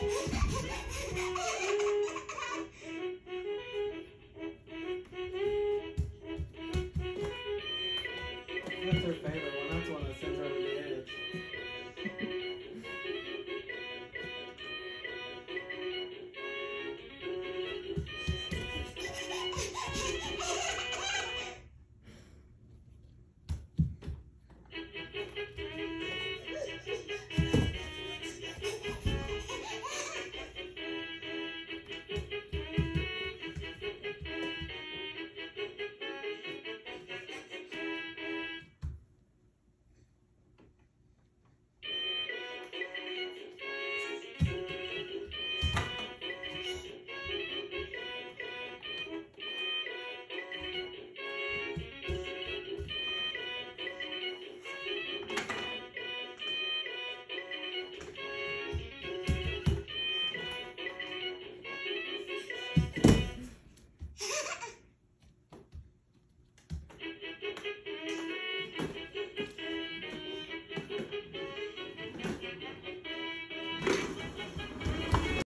That's her favorite one. That's one that sends her over the edge.